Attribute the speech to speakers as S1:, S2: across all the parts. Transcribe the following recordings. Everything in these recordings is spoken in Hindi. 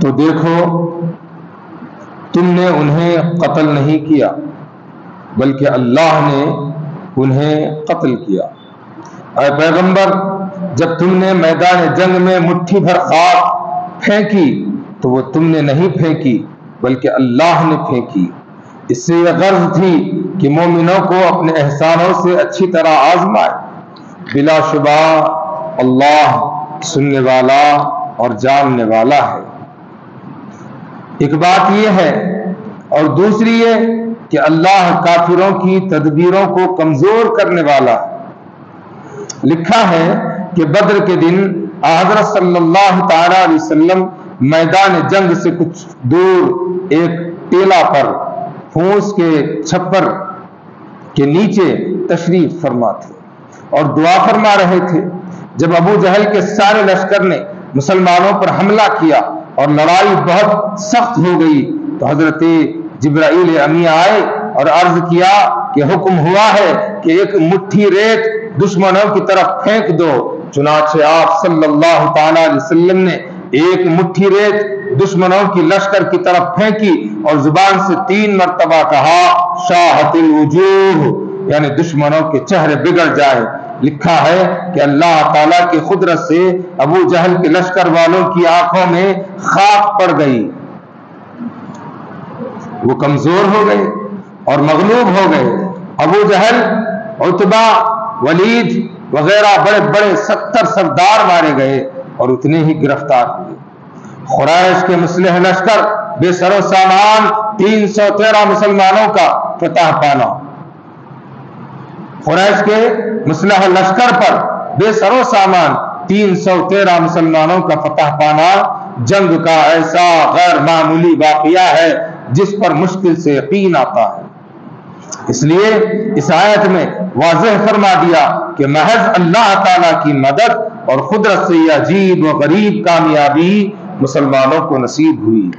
S1: तो देखो तुमने उन्हें कत्ल नहीं किया बल्कि अल्लाह ने उन्हें कत्ल किया अरे पैगंबर जब तुमने मैदान जंग में मुट्ठी भर खाक फेंकी तो वो तुमने नहीं फेंकी, बल्कि अल्लाह ने फेंकी। इससे यह गर्ज थी कि मोमिनों को अपने एहसानों से अच्छी तरह आजमाए। बिलाशुबा अल्लाह सुनने वाला और जानने वाला है। एक बात यह है, और दूसरी ये कि अल्लाह काफिरों की तदबीरों को कमज़ोर करने वाला है। लिखा है कि बद्र के दिन हज़रत सल्लल्लाहु अलैहि वसल्लम मैदान जंग से कुछ दूर एक टेला पर फूस के छप्पर के नीचे तशरीफ़ फरमा थे और दुआ फरमा रहे थे। जब अबू जहल के सारे लश्कर ने मुसलमानों पर हमला किया और लड़ाई बहुत सख्त हो गई तो हज़रत जिब्राइल अमी आए और अर्ज़ किया कि हुक्म हुआ है कि एक मुट्ठी रेत दुश्मनों की तरफ़ फेंक दो। चुनाचे आप सल्लल्लाहु अलैहि वसल्लम ने एक मुट्ठी रेत दुश्मनों की लश्कर की तरफ़ फेंकी और ज़ुबान से तीन मरतबा कहा, शाहतिल वजूह, यानी दुश्मनों के चेहरे बिगड़ जाए। लिखा है कि अल्लाह ताला की कुदरत से अबू जहल के लश्कर वालों की आँखों में खाक पड़ गई। वो कमज़ोर हो गए और मगलूब हो गए। अबू जहल, उतबा, वलीद वगैरह बड़े बड़े सत्तर सरदार मारे गए और उतने ही गिरफ़्तार हुए। खुराइश के मुस्लिह लश्कर, बेसरो सामान, तीन सौ तेरह मुसलमानों का फतह पाना। खुरैश के मुसलह लश्कर पर बेसरो सामान, तीन सौ तेरह मुसलमानों का फतह पाना, जंग का ऐसा गैर मामूली वाकया है जिस पर मुश्किल से यकीन आता है। इसलिए इस आयत में वाजह फरमा दिया कि महज अल्लाह ताला की मदद और कुदरत से यह अजीब व गरीब कामयाबी मुसलमानों को नसीब हुई।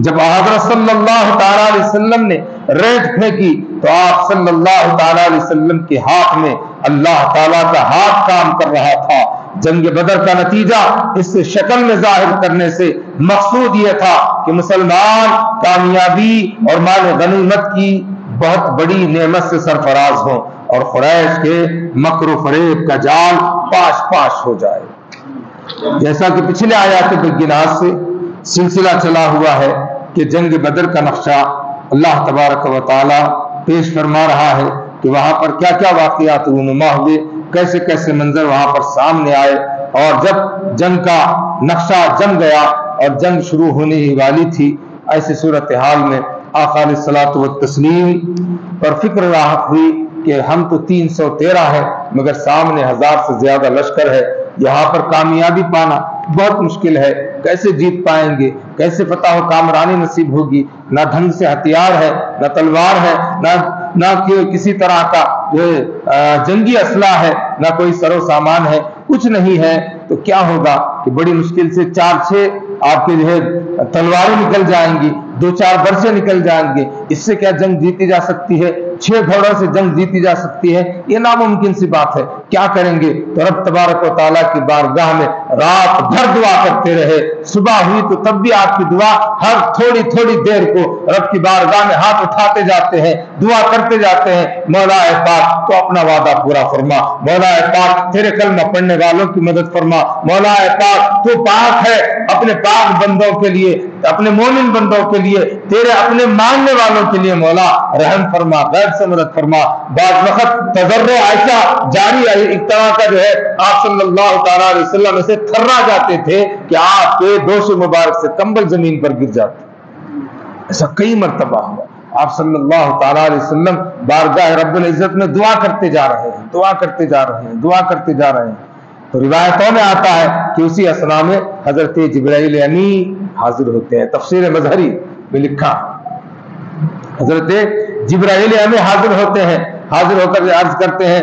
S1: जब हज़रत सल्लल्लाहु अलैहि वसल्लम ने रेत फेंकी तो आप सल्लल्लाहु अलैहि वसल्लम के हाथ में अल्लाह ताला का हाथ काम कर रहा था। जंग बदर का नतीजा इससे शक्ल में ज़ाहिर करने से मकसूद यह था कि मुसलमान कामयाबी और माल गनीमत की बहुत बड़ी नेमत से सरफराज हो और खुरैश के मकर फरेब का जाल पाश पाश हो जाए। जैसा कि पिछले आयात बेगिनाज से सिलसिला चला हुआ है कि जंग बदर का नक्शा अल्लाह तबारक व ताली पेश फरमा रहा है कि वहाँ पर क्या क्या वाकयात रूनुमा हुए कैसे कैसे मंजर वहाँ पर सामने आए और जब जंग का नक्शा जम गया और जंग शुरू होने ही वाली थी, ऐसी सूरत हाल में आखाल सलात व तस्लीम। पर फ़िक्र राहत हुई कि हम तो तीन सौ तेरह है, मगर सामने हज़ार से ज़्यादा लश्कर है। यहाँ पर कामयाबी पाना बहुत मुश्किल है। कैसे जीत पाएँगे? कैसे फतह कामरानी नसीब होगी? ना ढंग से हथियार है, ना तलवार है, ना ना कि किसी तरह का, जो है जंगी असला है, ना कोई सरो सामान है, कुछ नहीं है। तो क्या होगा कि बड़ी मुश्किल से चार छह आपके जो है, तलवारें निकल जाएँगी। दो चार बरसे निकल जाएँगे। इससे क्या जंग जीती जा सकती है? छह घोड़ों से जंग जीती जा सकती है। ये नामुमकिन सी बात है। क्या करेंगे? तो रब तबारक ताला की बारगाह में रात भर दुआ करते रहे। सुबह हुई तो तब भी आपकी दुआ हर थोड़ी थोड़ी देर को रब की बारगाह में हाथ उठाते जाते हैं, दुआ करते जाते हैं। मौला पाक तो अपना वादा पूरा फरमा। मौला पाक, तेरे कलमा पढ़ने वालों की मदद फरमा। मौला पाक तो पाक है अपने पाक बंदों के लिए, अपने मोमिन बंदों के लिए, तेरे अपने मानने वालों के लिए मौला रहम फरमा। गैर से मदद फरमा बाद वक्त तजर्र आयशा, जारी एक तरह का जो है, आप सल्लल्लाहु वसल्लम से थर्रा जाते थे कि आपके दोष मुबारक से कंबल ज़मीन पर गिर जाते। ऐसा कई मरतबा हुआ। आप सल्लल्लाहु अलैहि वसल्लम बारगाह रब्बुल इज़्ज़त में दुआ करते जा रहे हैं, दुआ करते जा रहे हैं, दुआ करते जा रहे हैं। तो रिवायतों में आता है कि उसी असना में हज़रत जबराइल अमी हाजिर होते हैं। तफसीर मजहरी में लिखा, हज़रत जबराइल हमें हाजिर होते हैं, हाजिर होकर अर्ज़ करते हैं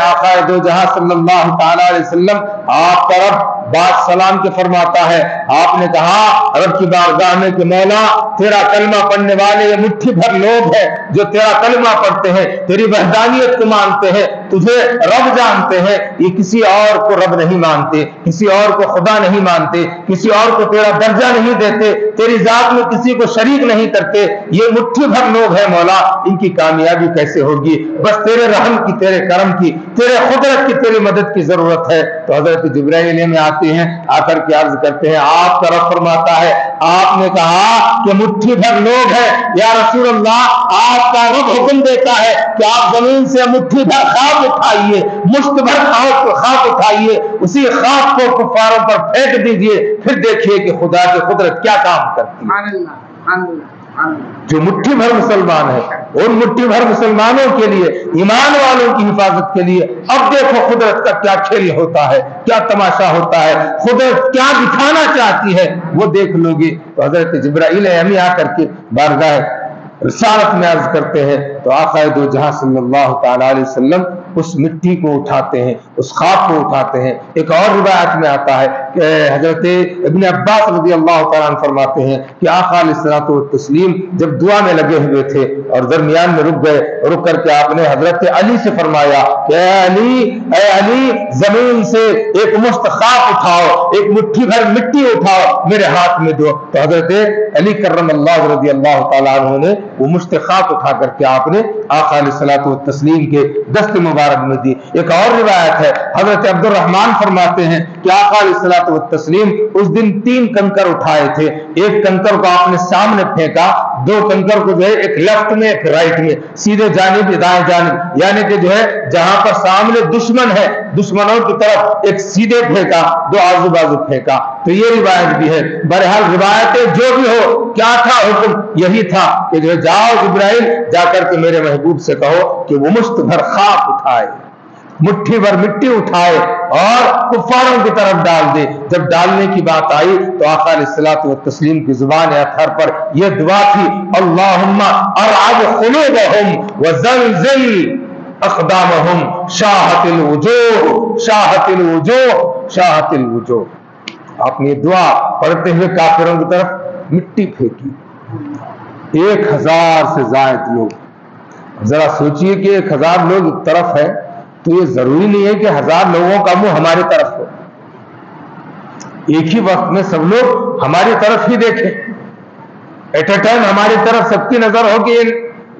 S1: आका दो जहाँ सल्लल्लाहु अलैहि वसल्लम आप तरफ़ बात सलाम के फरमाता है। आपने कहा रब की बारगाह में कि मौला, तेरा कलमा पढ़ने वाले ये मुट्ठी भर लोग हैं जो तेरा कलमा पढ़ते हैं, तेरी वहदानियत को मानते हैं, तुझे रब जानते हैं, ये किसी और को रब नहीं मानते, किसी और को खुदा नहीं मानते, किसी और को तेरा दर्जा नहीं देते, तेरी जात में किसी को शरीक नहीं करते, ये मुट्ठी भर लोग हैं मौला, इनकी कामयाबी कैसे होगी? बस तेरे रहम की, तेरे कर्म की, तेरे खुदरत की, तेरी मदद की ज़रूरत है। तो हज़रत जब्राइल में आते हैं, आकर के अर्ज़ करते हैं। आप तरफ़ फरमाता है, आपने कहा कि मुट्ठी भर लोग हैं। या रसूल अल्लाह आपका रब हुक्म देता है कि आप ज़मीन से मुट्ठी भर खाक उठाइए, मुश्त भर खाक खाक उठाइए। उसी खाक को कुफारों पर फेंक दीजिए। फिर देखिए कि खुदा की कुदरत क्या काम करती है। जो मुट्ठी भर मुसलमान है, उन मुट्ठी भर मुसलमानों के लिए, ईमान वालों की हिफाजत के लिए, अब देखो कुदरत का क्या खेल होता है, क्या तमाशा होता है, कुदरत क्या दिखाना चाहती है, वो देख लोगे। तो हज़रत जब्राइल अमी आकर के बारगाह रिसालत में अर्ज़ करते हैं तो आकाए दो जहाँ वसल्लम उस मिट्टी को उठाते हैं, उस खाब को उठाते हैं। एक और रिवायत में आता है हज़रत इबन अब्बास रज़ी अल्लाह फरमाते हैं कि आका तस्लीम जब दुआ में लगे हुए थे और दरमियान में रुक गए, रुक करके आपने हज़रत अली से फरमाया कि अली, ए अली, ज़मीन से एक मुश्त खाक उठाओ, एक मुट्ठी भर मिट्टी उठाओ, मेरे हाथ में दो। तो हज़रत अली करम अल्लाह रज़ी अल्लाह ने वो मुश्त खाक उठा करके आपने आका तस्लीम के दस्त मुबारक में दी। एक और रिवायत है, हज़रत अब्दुलरहमान फरमाते हैं कि आका तस्लीम उस दिन तीन कंकर उठाए थे। एक कंकर को आपने सामने फेंका, दो कंकर को जो है एक लेफ़्ट में, एक राइट में, सीधे जानिब, दाएँ जानिब, यानी कि जो है जहाँ पर सामने दुश्मन है, दुश्मनों की तरफ़ एक सीधे फेंका, दो आजू बाजू फेंका। तो ये रिवायत भी है। बहरहाल रिवायतें जो भी हो, क्या था हुक्म? यही था कि जो जाओ इब्राहिम, जाकर के मेरे महबूब से कहो कि वो मुश्त भर खाक उठाए, मुट्ठी भर मिट्टी उठाए और कुफारों की तरफ़ डाल दे। जब डालने की बात आई तो आका तस्लीम की ज़ुबान अथर पर यह दुआ थी, अल्लाहुम्मा शाहतिल वजो शाहतिल वजो शाहतिल वजो आपने दुआ पढ़ते हुए काफिरों की तरफ़ मिट्टी फेंकी। एक हज़ार से जायद लोग। जरा सोचिए कि एक हज़ार लोग एक तरफ़ है तो ये ज़रूरी नहीं है कि हज़ार लोगों का मुँह हमारे तरफ़ हो। एक ही वक्त में सब लोग हमारी तरफ़ ही देखें। एट ए टाइम हमारी तरफ़ सबकी नज़र हो कि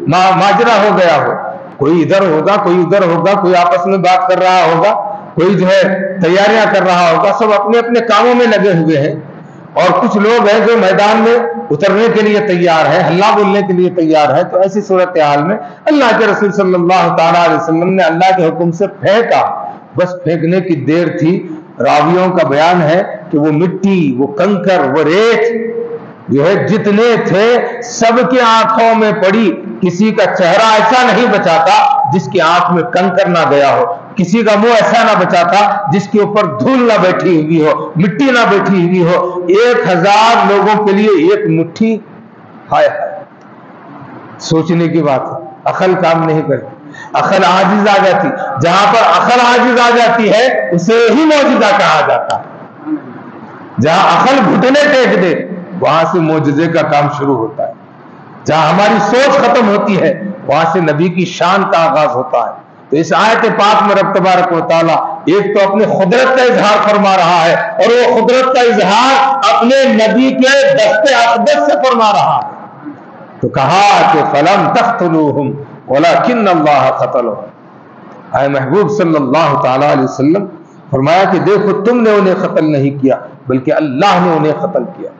S1: मा, माजरा हो गया हो। कोई इधर होगा कोई उधर होगा कोई आपस में बात कर रहा होगा कोई जो है तैयारियाँ कर रहा होगा सब अपने अपने कामों में लगे हुए हैं। और कुछ लोग हैं जो मैदान में उतरने के लिए तैयार है, हल्ला बोलने के लिए तैयार है तो ऐसी सूरत हाल में अल्लाह के रसूल सल्लल्लाहु अलैहि वसल्लम ने अल्लाह के हुक्म से फेंका। बस फेंकने की देर थी। रावियों का बयान है कि वो मिट्टी, वो कंकर, वो रेत, जो है जितने थे, सबके आँखों में पड़ी। किसी का चेहरा ऐसा नहीं बचाता जिसकी आँख में कंकर ना गया हो। किसी का मुँह ऐसा ना बचा था जिसके ऊपर धूल ना बैठी हुई हो, मिट्टी ना बैठी हुई हो। एक हज़ार लोगों के लिए एक मुट्ठी हाय सोचने की बात है, अकल काम नहीं करती। अकल आजिज आ जाती। जहाँ पर अकल आजिज आ जाती है, उसे ही मौजूदा कहा जाता। है जहाँ अकल घुटने टेक दे, वहाँ से मोजे का काम शुरू होता है। जहाँ हमारी सोच खत्म होती है, वहाँ से नबी की शान का आगाज़ होता है। तो इस आयत पाक में रब तबारक वाली एक तो अपने खुदरत का इजहार फरमा रहा है और वो खुदरत का इजहार अपने नबी के दस्ते अकदस से फरमा रहा है। तो कहा कि फलम तख्तलूहुम वलाकिन अल्लाह कतल आए महबूब सल्लल्लाहु अलैहि वसल्लम, फरमाया कि देखो, तुमने उन्हें कत्ल नहीं किया, बल्कि अल्लाह ने उन्हें कत्ल किया।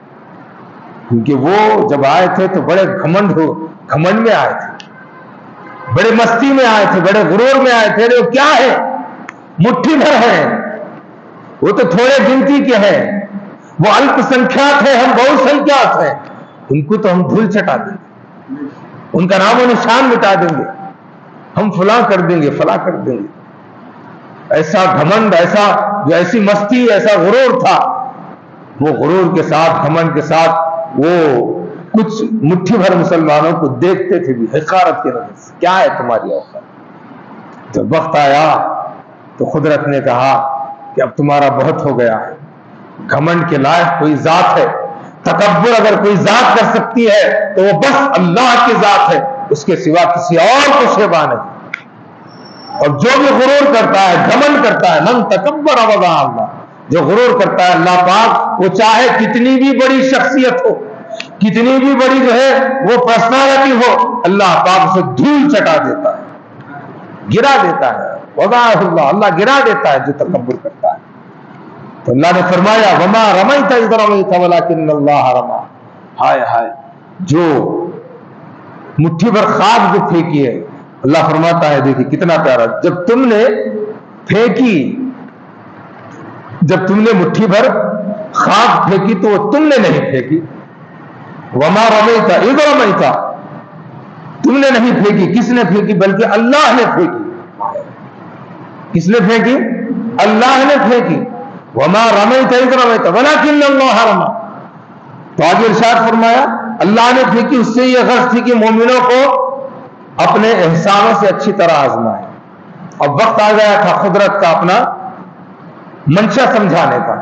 S1: क्योंकि वो जब आए थे तो बड़े घमंड हो, घमंड में आए थे। बड़े मस्ती में आए थे, बड़े गुरूर में आए थे वो क्या है? मुट्ठी भर है। वो तो थोड़े गिनती के हैं। वो अल्पसंख्याक है, हम बहुसंख्याक हैं। उनको तो हम धूल चटा देंगे। उनका नाम और निशान मिटा देंगे। हम फला कर देंगे, फला कर देंगे। ऐसा घमंड, ऐसा जो ऐसी मस्ती, ऐसा गुरूर था, वो गुरूर के साथ, घमंड के साथ वो कुछ मुट्ठी भर मुसलमानों को देखते थे भी, हकारत के नज़र से। क्या है तुम्हारी औकात? जब वक्त आया तो खुदरत ने कहा कि अब तुम्हारा बहुत हो गया है। घमंड के लायक कोई जात है तकबर अगर कोई जात कर सकती है तो वो बस अल्लाह की जात है। उसके सिवा किसी और को सेवा नहीं। और जो भी गुरूर करता है, घमंड करता है मन तकबर अल्लाह। जो गुरूर करता है, अल्लाह पाक, वो चाहे कितनी भी बड़ी शख्सियत हो कितनी भी बड़ी जो है वो पर्सनालिटी हो, अल्लाह पाक उसे धूल चटा देता है, गिरा देता है। वदा अल्लाह गिरा देता है जो तकबर करता है। तो अल्लाह ने फरमाया, वमा रमाई था इधर वाला किन अल्लाह रमा। हाय हाय। जो मुट्ठी भर खाक जो फेंकी है, अल्लाह फरमाता है, देखिए कितना प्यारा, जब तुमने फेंकी, जब तुमने मुट्ठी भर खाक फेंकी तो वो तुमने नहीं फेंकी। वमा इधर रमई था तुमने नहीं फेंकी, किसने फेंकी? बल्कि अल्लाह ने फेंकी। किसने फेंकी? अल्लाह ने फेंकी। वमा रमे तैत रमे वला किन रमा। तो आगे इर्शाद फरमाया, अल्लाह ने फेंकी, उससे यह गर्ज थी कि मोमिनों को अपने एहसानों से अच्छी तरह आजमाए। अब वक्त आ गया था खुदरत का अपना मंशा समझाने का।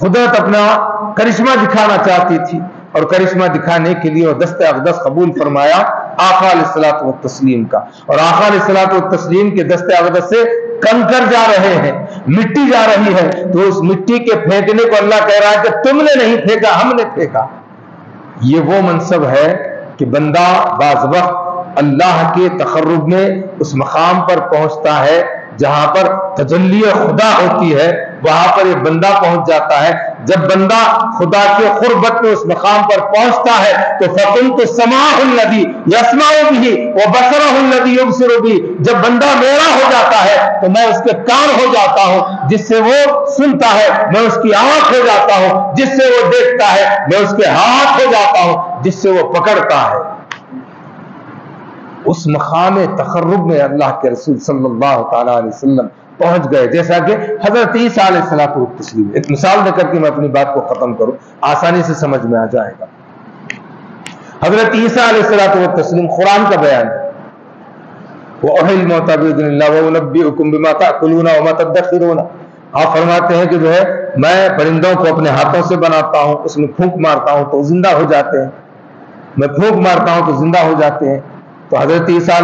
S1: खुदरत अपना करिश्मा दिखाना चाहती थी। और करिश्मा दिखाने के लिए और दस्त अकदस कबूल फरमाया आका तस्लीम का। और आका तस्लीम के दस्त अकदस से कंकर जा रहे हैं, मिट्टी जा रही है तो उस मिट्टी के फेंकने को अल्लाह कह रहा है कि तुमने नहीं फेंका, हमने फेंका। ये वो मनसब है कि बंदा बाज वक्त अल्लाह के तकर्रब में उस मकाम पर पहुँचता है, जहाँ पर तजल्ली खुदा होती है वहाँ पर एक बंदा पहुँच जाता है। जब बंदा खुदा के खुरबत में उस मकाम पर पहुँचता है तो फकुल तो समादी यसमाओ भी वो बसरादी युबसर भी। जब बंदा मेरा हो जाता है तो मैं उसके कान हो जाता हूँ, जिससे वो सुनता है, मैं उसकी आँख हो जाता हूँ, जिससे वो देखता है, मैं उसके हाथ हो जाता हूँ, जिससे वो पकड़ता है। उस मकाम तकर्रब में अल्लाह के रसूल सल्लल्लाहु अलैहि वसल्लम पहुँच गए। जैसा कि हज़रत ईसा तस्लीम एक मिसाल देकर के मैं अपनी बात को खत्म करूँ, आसानी से समझ में आ जाएगा। हज़रत ईसा तस्लीम कुरान का बयान है। आप फरमाते हैं कि जो है, मैं परिंदों को अपने हाथों से बनाता हूँ, उसमें फूंक मारता हूँ तो ज़िंदा हो जाते हैं। मैं फूंक मारता हूँ तो ज़िंदा हो जाते हैं। तो हज़रत ईसा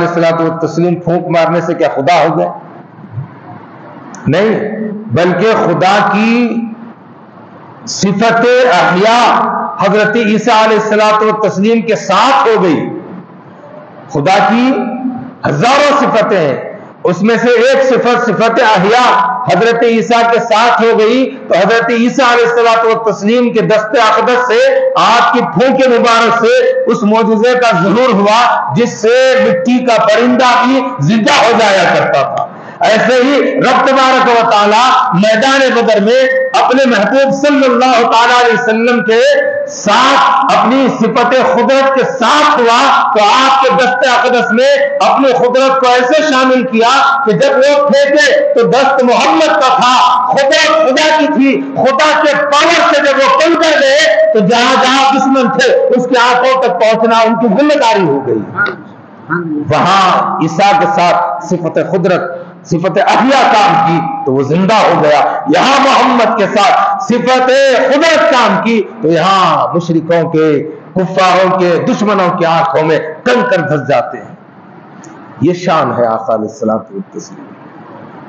S1: तस्लीम फूंक मारने से क्या खुदा हो गए नहीं, बल्कि खुदा की सिफत अहिया हज़रत ईसा सलात तस्लीम के साथ हो गई। खुदा की हज़ारों सिफतें हैं। उसमें से एक सिफत सिफत अहिया हज़रत ईसा के साथ हो गई। तो हज़रत ईसा तस्लीम के दस्ते अकदस से आपकी फूके मुबारक से उस मौजूजे का ज़रूर हुआ, जिससे मिट्टी का परिंदा भी ज़िंदा हो जाया करता था। ऐसे ही रब तबारक वाली मैदान बदर में अपने महबूब सल्लल्लाहु अलैहि वसल्लम के साथ अपनी सिफत खुदरत के साथ हुआ तो आपके दस्ते अकदस में अपनी खुदरत को ऐसे शामिल किया कि जब वो फेंके तो दस्त मोहम्मद का था खुदरत खुदा की थी खुदा के पावर से जब वो कल कर गए तो जहाँ जहाँ दुश्मन थे उसके आँखों तक पहुँचना उनकी ज़िम्मेदारी हो गई। वहाँ ईसा के साथ सिफत खुदरत सिफत अहिया काम की तो वो ज़िंदा हो गया। यहाँ मोहम्मद के साथ सिफत खुदरत काम की तो यहाँ मुशरिकों के, कुफारों के, दुश्मनों की आँखों में कंकर धस जाते हैं। ये शान है आका तस्लीम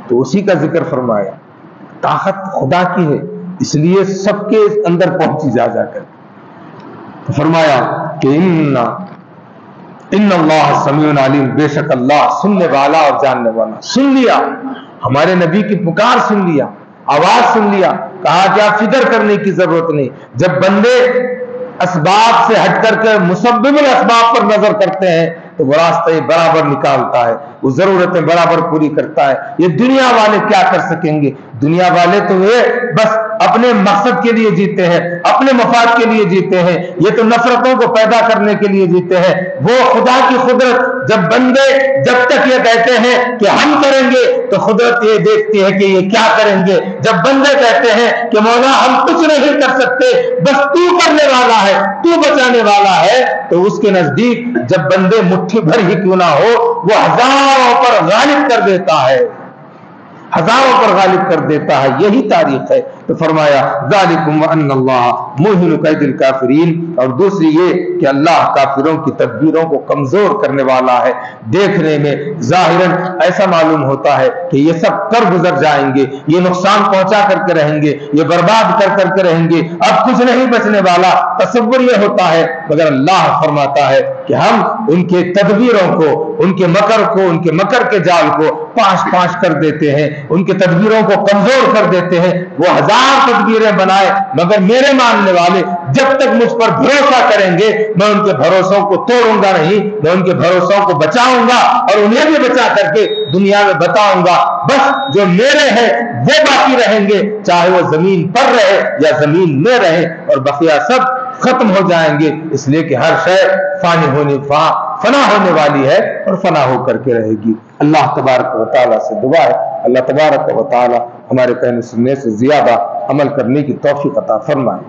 S1: तो उसी का ज़िक्र फरमाया, ताकत खुदा की है, इसलिए सबके अंदर पहुँची जा जाकर तो फरमाया कि इन्ना इन अल्लाह समीन आलिम बेशक अल्लाह सुनने वाला और जानने वाला। सुन लिया। हमारे नबी की पुकार सुन लिया, आवाज़ सुन लिया। कहा कि आप फ़िक्र करने की ज़रूरत नहीं। जब बंदे इसबाब से हट करके मुसबिल इसबाब पर नज़र करते हैं तो वो रास्ते बराबर निकालता है, वो जरूरतें बराबर पूरी करता है। ये दुनिया वाले क्या कर सकेंगे? दुनिया वाले तो ये बस अपने मकसद के लिए जीते हैं, अपने मफाद के लिए जीते हैं, ये तो नफरतों को पैदा करने के लिए जीते हैं। वो खुदा की कुदरत जब बंदे जब तक ये कहते हैं कि हम करेंगे तो कुदरत ये देखती है कि ये क्या करेंगे। जब बंदे कहते हैं कि मौला, हम कुछ नहीं कर सकते, बस तू करने वाला है, तू बचाने वाला है तो उसके नज़दीक जब बंदे मुट्ठी भर ही क्यों ना हो, वो हज़ारों पर गालिब कर देता है। हज़ारों पर गालिब कर देता है। यही तारीख है। तो फरमाया काफरीन। और दूसरी ये कि अल्लाह काफिरों की तदबीरों को कमज़ोर करने वाला है। देखने में जाहिरन ऐसा मालूम होता है कि ये सब कर गुजर जाएँगे, ये नुकसान पहुँचा करके रहेंगे, ये बर्बाद कर करके रहेंगे। अब कुछ नहीं बचने वाला, तस्वुर ये होता है, मगर अल्लाह फरमाता है कि हम उनके तदबीरों को, उनके मकर को, उनके मकर के जाल को पाश पाश कर देते हैं, उनके तदबीरों को कमज़ोर कर देते हैं। वो हज़ार तदबीरें बनाए, मगर मेरे मानने वाले जब तक मुझ पर भरोसा करेंगे, मैं उनके भरोसों को तोड़ूँगा नहीं, मैं उनके भरोसों को बचाऊँगा और उन्हें भी बचा करके दुनिया में बताऊँगा। बस जो मेरे हैं, वो बाकी रहेंगे, चाहे वो ज़मीन पर रहे या ज़मीन में रहे, और बकिया सब खत्म हो जाएँगे। इसलिए कि हर शय फानी होने, फा, फना होने वाली है और फना होकर के रहेगी। अल्लाह तबारक वाली से दुआ है। अल्लाह तबारक वाली हमारे कहने सुनने से ज़्यादा अमल करने की तोफ़ी अता फरमाए।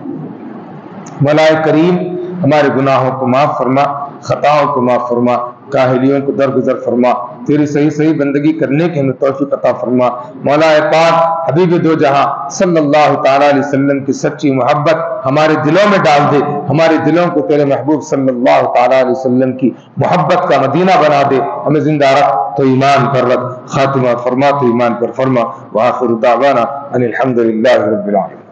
S1: मलाए करीम, हमारे गुनाहों को माफ़ फरमा, खताओं को माफ़ फरमा काहलियों को दरगुजर फरमा, तेरी सही सही बंदगी करने की हमें तोफ़ी अता फरमा। मौला पाक हबीब दो जहाँ सल्लल्लाहु अलैहि वसल्लम की सच्ची मोहब्बत हमारे दिलों में डाल दे, हमारे दिलों को तेरे महबूब सल्लल्लाहु अलैहि वसल्लम की मोहब्बत का मदीना बना दे, हमें ज़िंदा रख तो ईमान पर रख। खातिमा फरमा तो ईमान पर फरमा। वाखिर दावाना रब्बिल आलमीन।